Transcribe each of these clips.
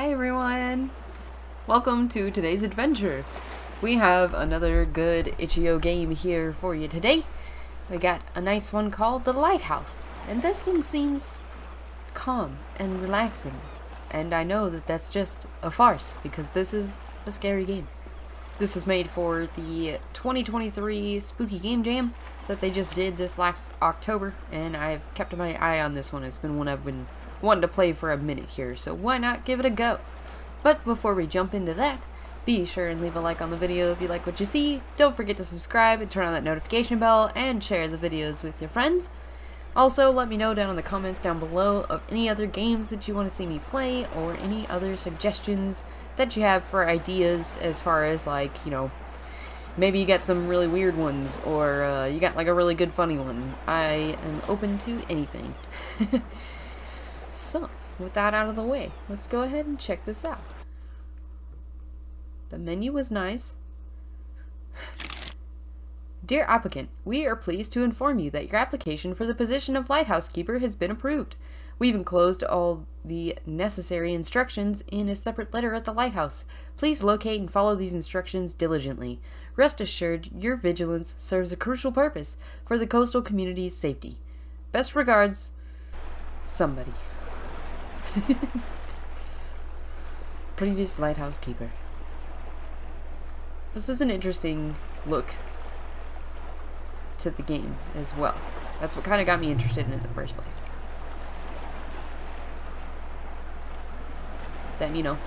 Hi everyone! Welcome to today's adventure. We have another good itch.io game here for you today. We got a nice one called The Lighthouse, and this one seems calm and relaxing. And I know that that's just a farce because this is a scary game. This was made for the 2023 Spooky Game Jam that they just did this last October, and I've kept my eye on this one. It's been one I've been wanting to play for a minute here, so why not give it a go? But before we jump into that, be sure and leave a like on the video if you like what you see. Don't forget to subscribe and turn on that notification bell and share the videos with your friends. Also, let me know down in the comments down below of any other games that you want to see me play or any other suggestions that you have for ideas as far as like, you know, maybe you got some really weird ones or uh, you got like a really good funny one. I am open to anything. so, with that out of the way, let's go ahead and check this out. The menu was nice. Dear applicant, we are pleased to inform you that your application for the position of lighthouse keeper has been approved. We've enclosed all the necessary instructions in a separate letter at the lighthouse. Please locate and follow these instructions diligently. Rest assured, your vigilance serves a crucial purpose for the coastal community's safety. Best regards, somebody. Previous lighthouse keeper. This is an interesting look to the game as well. That's what kind of got me interested in it in the first place. Then, you know,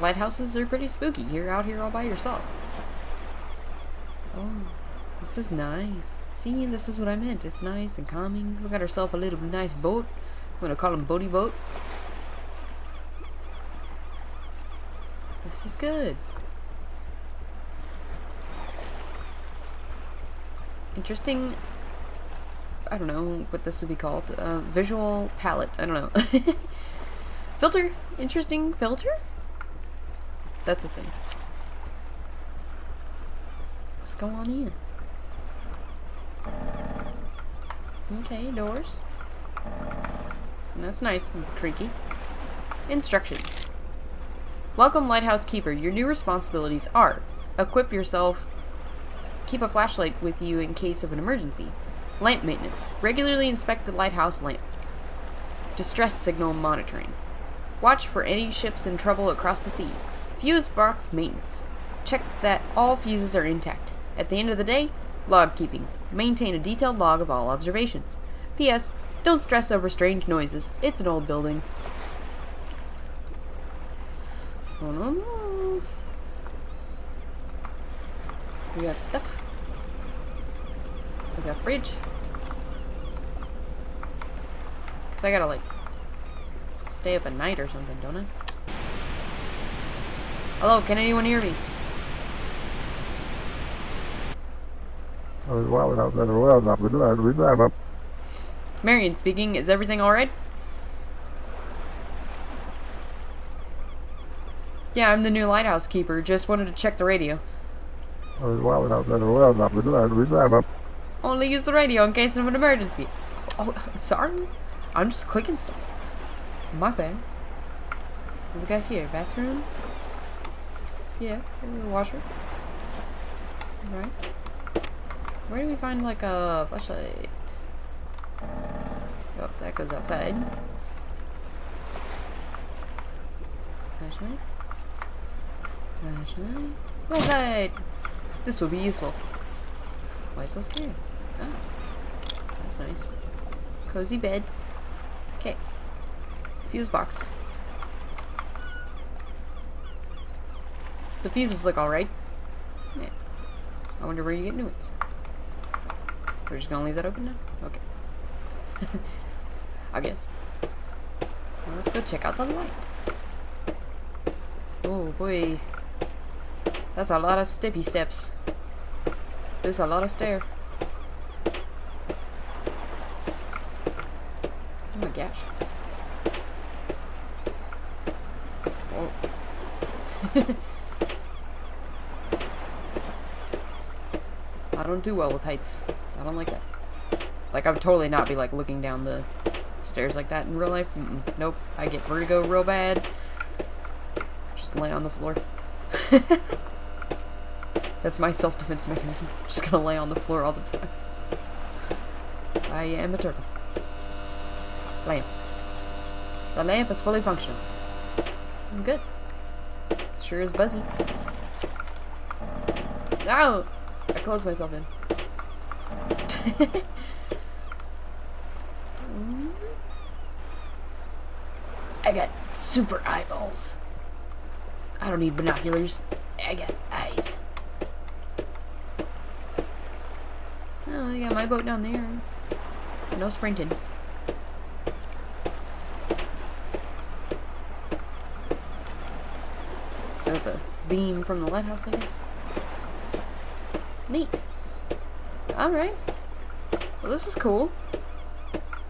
lighthouses are pretty spooky. You're out here all by yourself. Oh, this is nice. See, this is what I meant. It's nice and calming. We got ourselves a little nice boat. I'm gonna call him Boaty Boat. This is good. Interesting, I don't know what this would be called, uh, visual palette, I don't know. filter? Interesting filter? That's a thing. Let's go on in. Okay, doors. That's nice and creaky. Instructions. Welcome, Lighthouse Keeper. Your new responsibilities are equip yourself, keep a flashlight with you in case of an emergency, lamp maintenance, regularly inspect the lighthouse lamp, distress signal monitoring, watch for any ships in trouble across the sea, fuse box maintenance, check that all fuses are intact. At the end of the day, log keeping. Maintain a detailed log of all observations. P.S. Don't stress over strange noises. It's an old building. No. We got stuff. We got fridge. Cause I gotta like stay up at night or something, don't I? Hello, can anyone hear me? Marion speaking. Is everything alright? Yeah, I'm the new lighthouse keeper. Just wanted to check the radio. Only use the radio in case of an emergency. Oh, I'm sorry. I'm just clicking stuff. My bad. What we got here? Bathroom? Yeah, washer. Right. Where do we find like a flashlight? Oh, that goes outside. Flashlight. Flashlight. Oh, flashlight! This will be useful. Why so scared? Oh. That's nice. Cozy bed. Okay. Fuse box. The fuses look alright. Yeah. I wonder where you get new ones. We're just gonna leave that open now? Okay. I guess. Well, let's go check out the light. Oh boy. That's a lot of steppy steps. There's a lot of stair. Oh my gosh. Oh. I don't do well with heights. I don't like that. Like, I would totally not be, like, looking down the stairs like that in real life. Mm -mm. Nope. I get vertigo real bad. Just lay on the floor. That's my self-defense mechanism. Just gonna lay on the floor all the time. I am a turtle. Lamp. The lamp is fully functional. I'm good. Sure is buzzy. Ow! I closed myself in. I got super eyeballs. I don't need binoculars. I got eyes. Oh, I got my boat down there. No sprinting. Oh, the beam from the lighthouse, I guess. Neat. Alright. Well, this is cool.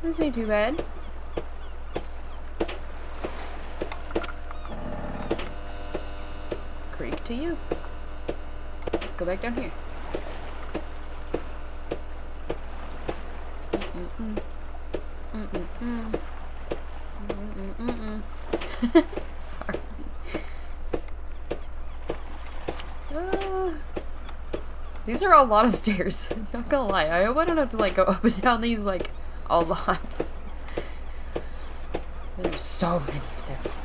This ain't too bad. Creek to you. Let's go back down here. Mm-mm. Mm-mm-mm. Mm-mm-mm-mm. Sorry. Uh, these are a lot of stairs. Not gonna lie. I hope I don't have to like go up and down these like a lot. There's so many steps.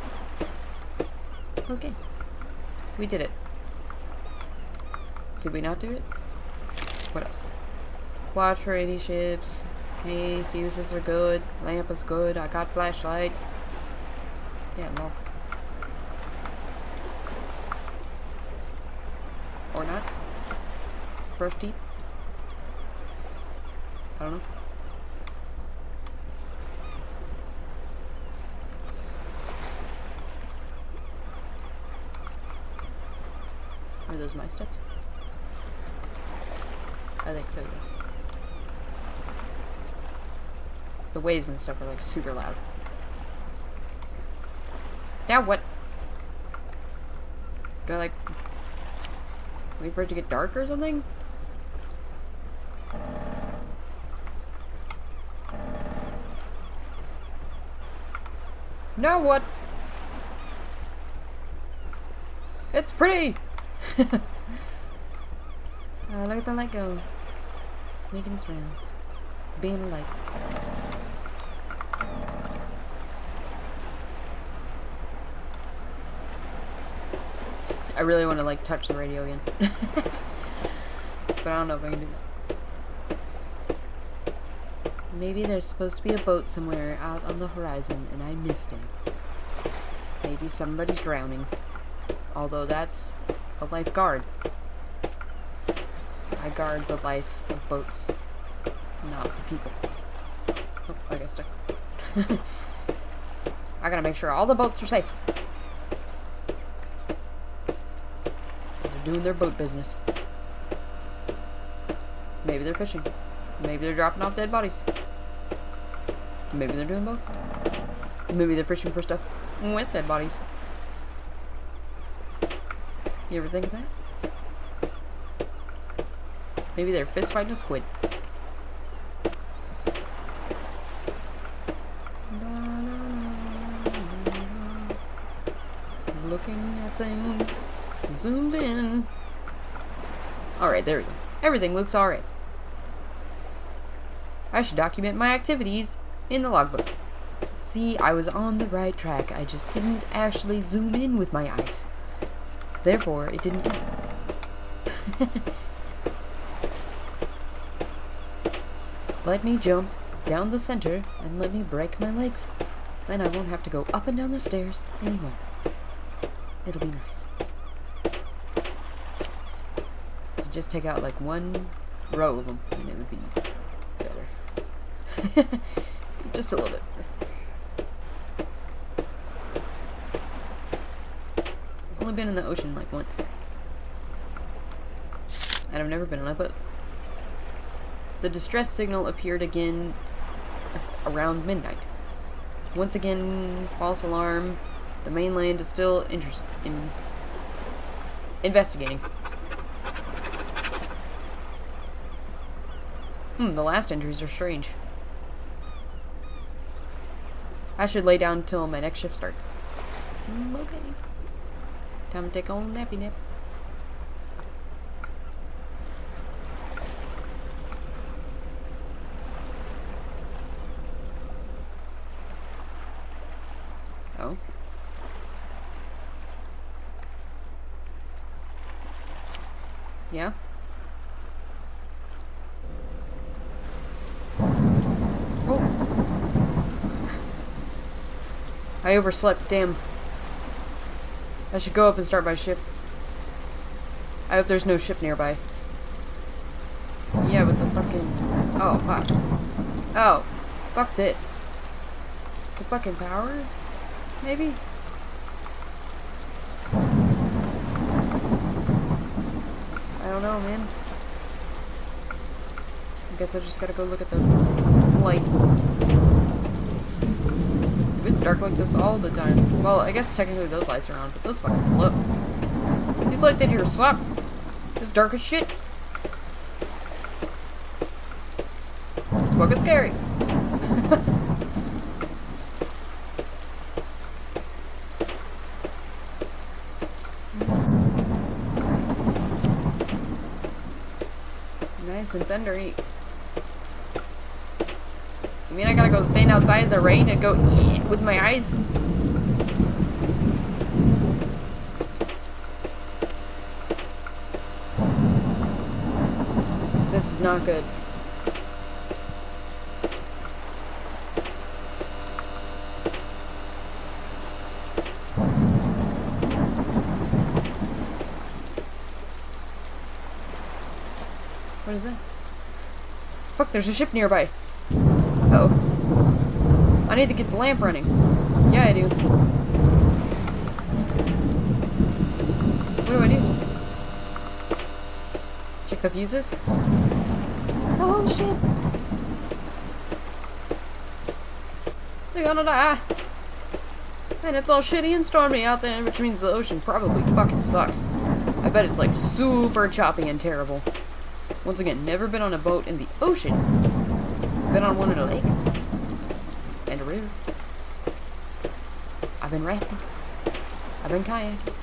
Okay. We did it. Did we not do it? What else? Watch for any ships. Okay, fuses are good. Lamp is good. I got flashlight. Yeah, no. Or not. Brush deep. I don't know. Are those my steps? I think so, yes. The waves and stuff are like super loud. Now what? Do I like wait for it to get dark or something? Now what? It's pretty! uh, look at the light go. Making its rounds. Being light. I really want to like touch the radio again. but I don't know if I can do that. Maybe there's supposed to be a boat somewhere out on the horizon and I missed it. Maybe somebody's drowning. Although that's a lifeguard. I guard the life of boats, not the people. Oh, I got stuck. I gotta make sure all the boats are safe. Doing their boat business. Maybe they're fishing. Maybe they're dropping off dead bodies. Maybe they're doing both. Maybe they're fishing for stuff with dead bodies. You ever think of that? Maybe they're fist fighting a squid. Looking at things, zoomed in. Alright, there we go. Everything looks alright. I should document my activities in the logbook. See, I was on the right track. I just didn't actually zoom in with my eyes. Therefore, it didn't let me jump down the center and let me break my legs. Then I won't have to go up and down the stairs anymore. It'll be nice. Just take out like one row of them and it would be better. Just a little bit. I've only been in the ocean like once. And I've never been on a boat. The distress signal appeared again around midnight. Once again, false alarm. The mainland is still interested in investigating. Hmm, the last entries are strange. I should lay down until my next shift starts. Mm, okay. Time to take on nappy nap. Oh. Yeah? I overslept, damn. I should go up and start my ship. I hope there's no ship nearby. Yeah, with the fucking... Oh, fuck. Oh. Fuck this. The fucking power? Maybe? I don't know, man. I guess I just gotta go look at the light. Dark like this all the time. Well, I guess technically those lights are on, but those fucking glow. These lights in here suck. It's dark as shit. It's fucking scary. nice and thundery. I mean, I gotta go stand outside in the rain and go with my eyes. This is not good. What is it? Fuck, there's a ship nearby. Uh oh. I need to get the lamp running. Yeah, I do. What do I do? Check the fuses? Oh shit. They're gonna die. And it's all shitty and stormy out there, which means the ocean probably fucking sucks. I bet it's like super choppy and terrible. Once again, never been on a boat in the ocean. I've been on one in a lake. And a river. I've been rafting. I've been kayaking.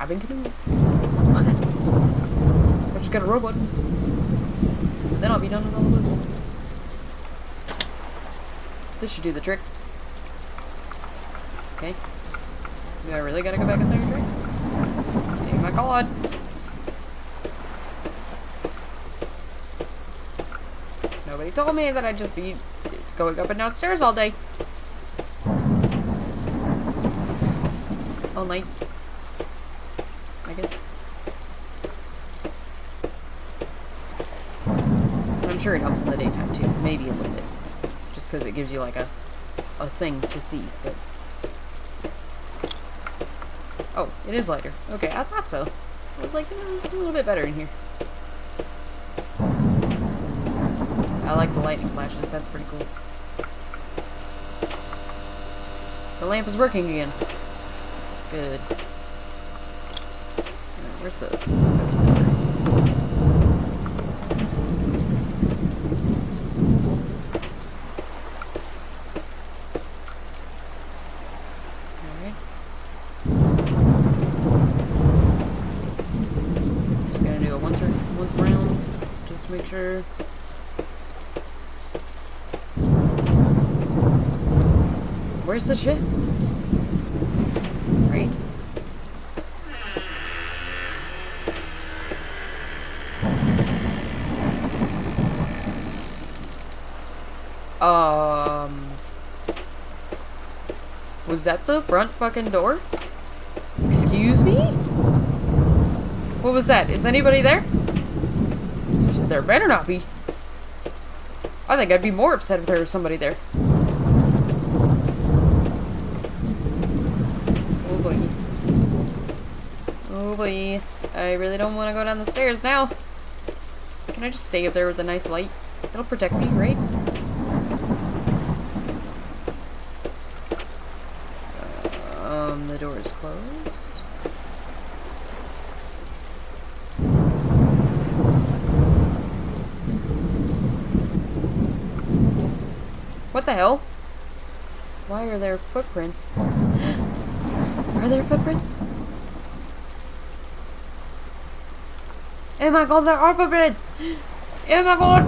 I've been canoeing. I just got a robot. And then I'll be done with all the boats. This should do the trick. Okay. Do I really gotta go back in there and drink? Oh my god. Nobody told me that I'd just be going up and downstairs all day. All night. I guess. I'm sure it helps in the daytime too. Maybe a little bit. Just because it gives you like a, a thing to see. But Oh, it is lighter. Okay, I thought so. I was like, you know, it's a little bit better in here. I like the lightning flashes, that's pretty cool. The lamp is working again. Good. Right, where's the... Alright. Just gonna do it once, or, once around, just to make sure. Where's the ship? Right. Um. Was that the front fucking door? Excuse me? What was that? Is anybody there? There better not be. I think I'd be more upset if there was somebody there. Oh boy. I really don't want to go down the stairs now. Can I just stay up there with a nice light? It'll protect me, right? Um, the door is closed. What the hell? Why are there footprints? Are there footprints? Oh my god, they're alphabets! Oh my god!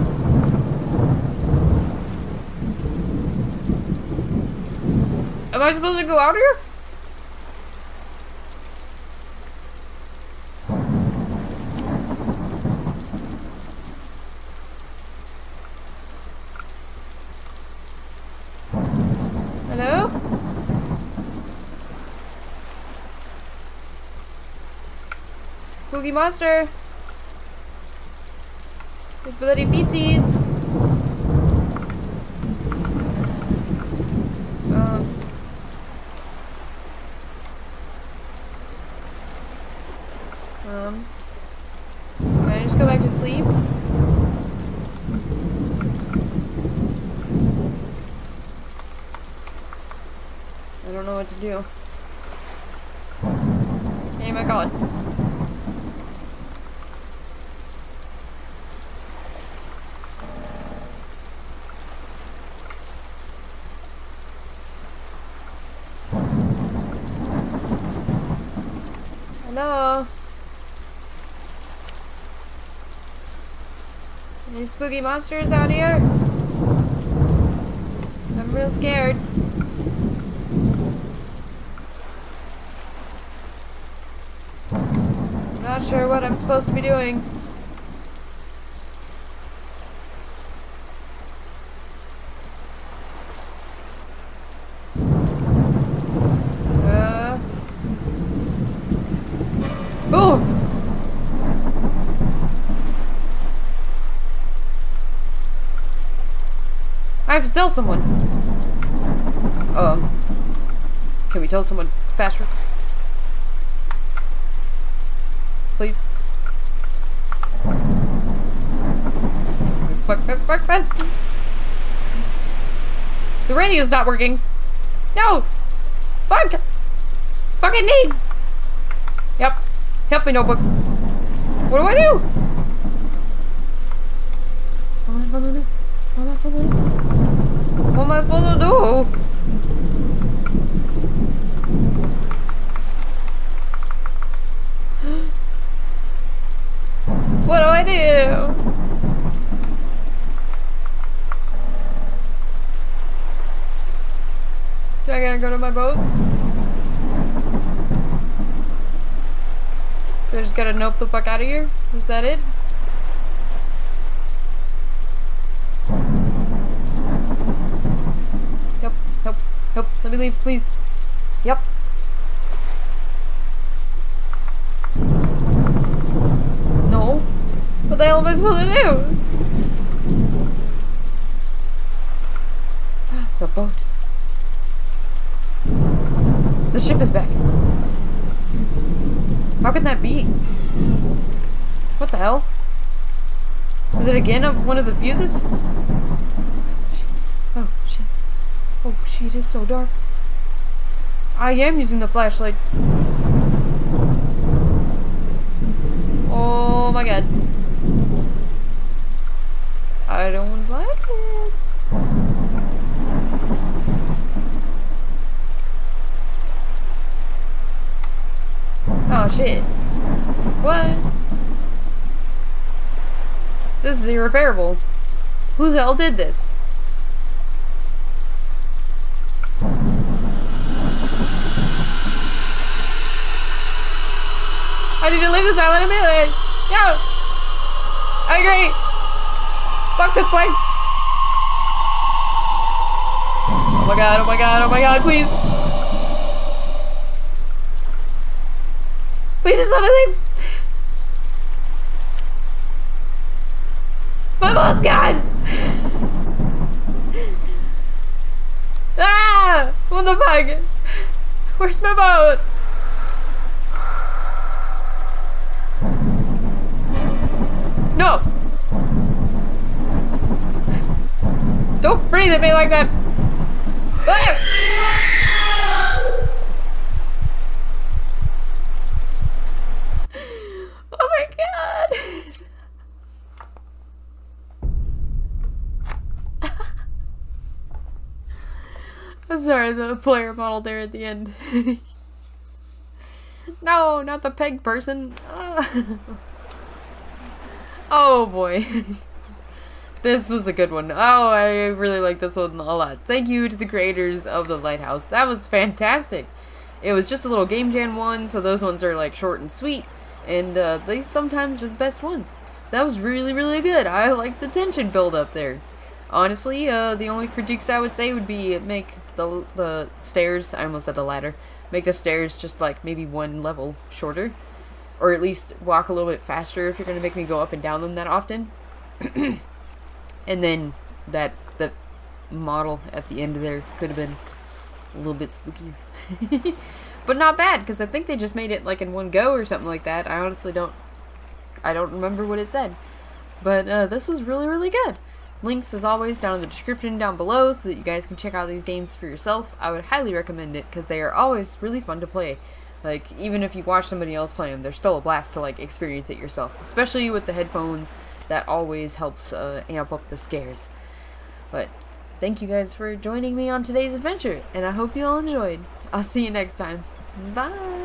Am I supposed to go out here? Hello? Cookie Monster! With bloody beatsies! Um. Um. Can I just go back to sleep? I don't know what to do. Hey my god. Hello? Any spooky monsters out here? I'm real scared. I'm not sure what I'm supposed to be doing. Uh. Oh! I have to tell someone. Um. Can we tell someone faster? Please. Fuck this, fuck this! The radio's not working! No! Fuck! Fucking need! Yep. Help me, notebook. What do I do? What am I supposed to do? What am I supposed to do? What am I supposed to do? What do I do? Do I gotta go to my boat? So I just gotta nope the fuck out of here? Is that it? Yep, help, help, let me leave, please. Yep. No. What the hell am I supposed to do? Ah, the boat. The ship is back. How can that be? What the hell? Is it again of one of the fuses? Oh shit. Oh shit, oh, it's so dark. I am using the flashlight. Oh my god. I don't like this. Oh shit. What? This is irreparable. Who the hell did this? Need to leave this island immediately. Yo! I agree. Fuck this place. Oh my god, oh my god, oh my god, please. Please just let me leave. My boat's gone. ah! What the fuck? Where's my boat? No! Don't breathe at me like that! Ah! Oh my god! Sorry, the player model there at the end. no, not the peg person. Oh boy. This was a good one. Oh, I really like this one a lot. Thank you to the creators of the Lighthouse. That was fantastic. It was just a little Game Jam one, so those ones are like short and sweet, and uh, they sometimes are the best ones. That was really, really good. I like the tension build up there. Honestly, uh, the only critiques I would say would be make the the stairs. I almost said the ladder. Make the stairs just like maybe one level shorter, or at least walk a little bit faster if you're gonna make me go up and down them that often. and then that that model at the end of there could have been a little bit spooky, but not bad because I think they just made it like in one go or something like that. I honestly don't. I don't remember what it said, but uh, this was really really good. Links, as always, down in the description down below so that you guys can check out these games for yourself. I would highly recommend it because they are always really fun to play. Like, even if you watch somebody else play them, they're still a blast to, like, experience it yourself. Especially with the headphones, that always helps uh, amp up the scares. But, thank you guys for joining me on today's adventure, and I hope you all enjoyed. I'll see you next time. Bye!